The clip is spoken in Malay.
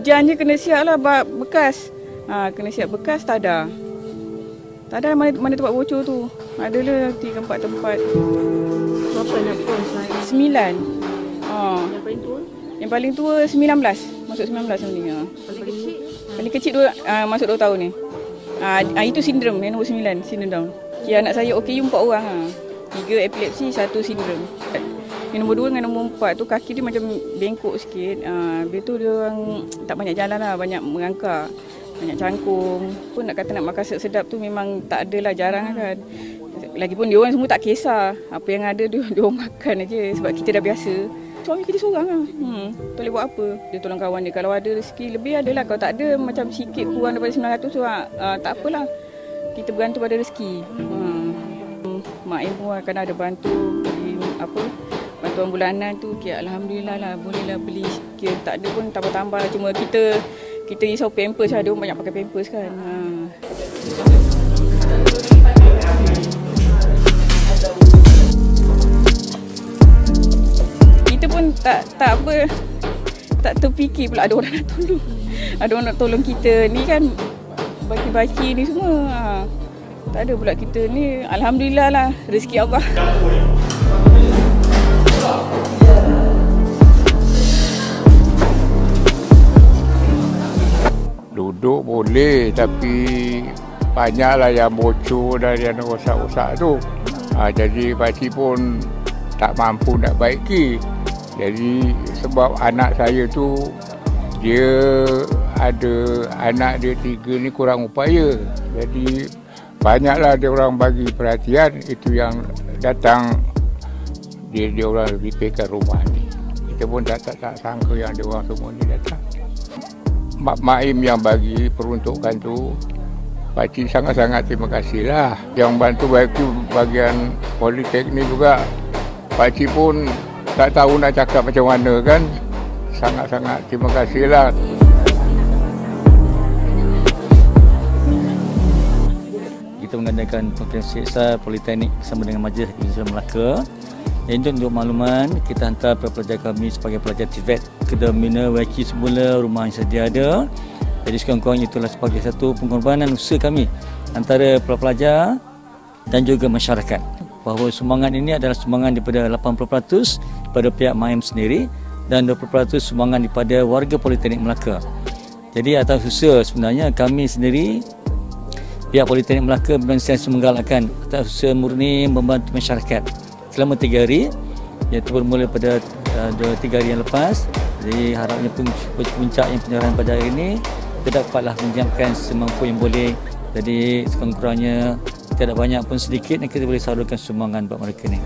hujan je kena siap lah bekas. Ha, kena siap bekas tak ada. Tak ada mana, mana tempat bocor tu. Adalah tiga empat tempat. Berapa anak kau Sembilan. Ha. Yang paling tua? Yang paling tua sembilan belas. Masuk sembilan belas ni. Ha. Paling kecil? Paling kecil dua, uh, masuk dua tahun ni. Uh, uh, itu sindrom yang nombor sembilan, sindrom down. Okay, anak saya OKU empat orang. Ha. Tiga epilepsi, satu sindrom. Yang nombor dua dengan nombor empat tu kaki dia macam bengkok sikit. Uh, habis tu dia orang tak banyak jalan lah, banyak mengangkar. Banyak cangkung. Pun nak kata nak makan sedap tu memang tak adalah, jarang kan. Lagipun dia orang semua tak kisah. Apa yang ada dia, dia orang makan aja sebab kita dah biasa. Suami kerja seorang lah. Hmm, tak boleh buat apa. Dia tolong kawan dia. Kalau ada rezeki lebih adalah. Kalau tak ada macam sikit kurang daripada 900 tu uh, tak apalah. Kita bergantung pada rezeki. Hmm. Mak Im pun akan ada bantu apa bantuan bulanan tu okay, Alhamdulillah lah. Bolehlah beli sikit. Tak ada pun tambah-tambah. Cuma kita kita risau pampers ada orang banyak pakai pampers kan. Ha. kita pun tak tak apa. Tak terfikir pula ada orang nak tolong. Ada orang nak tolong kita ni kan. Baki-baki ni semua ha. tak ada pula kita ni. Alhamdulillah lah. Rezeki Allah Duduk boleh tapi banyaklah yang bocor dan yang rosak-rosak tu. Ha, jadi pakcik pun tak mampu nak baiki. Jadi sebab anak saya tu dia ada anak dia tiga ni kurang upaya. Jadi banyaklah dia orang bagi perhatian itu yang datang dia dia orang repairkan rumah ni. Kita pun tak tak, tak sangka yang dia orang semua ni datang. Mak Maim yang bagi peruntukan tu Pakcik sangat-sangat terima kasih lah. Yang bantu bagi bagian politeknik juga. Pakcik pun tak tahu nak cakap macam mana kan. Sangat-sangat terima kasih lah. Kita mengadakan konferensi besar politeknik bersama dengan Majlis Hakim Melaka untuk, untuk makluman, kita hantar pelajar kami sebagai pelajar TVET ke terminal Waiki semula rumah yang sedia ada. Jadi sekurang-kurangnya itulah sebagai satu pengorbanan usaha kami antara pelajar dan juga masyarakat. Bahawa sumbangan ini adalah sumbangan daripada 80% daripada pihak MAIM sendiri dan 20% sumbangan daripada warga Politeknik Melaka. Jadi atas usaha sebenarnya kami sendiri pihak Politeknik Melaka memang sentiasa menggalakkan atas usaha murni membantu masyarakat selama tiga hari. Iaitu bermula pada uh, tiga hari yang lepas. Jadi harapnya puncak yang penyerahan pada hari ini kita dapatlah menjamkan semampu yang boleh. Jadi sekurang-kurangnya tidak banyak pun sedikit yang kita boleh salurkan sumbangan buat mereka ni.